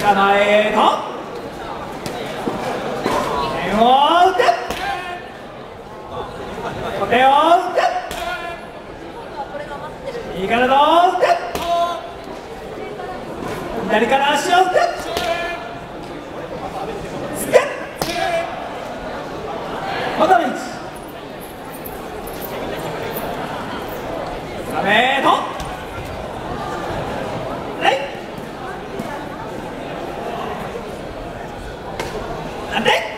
構えた。点を打て。小手を打て。右からの打て。左から足を打て。つけ。またの位置 Ada.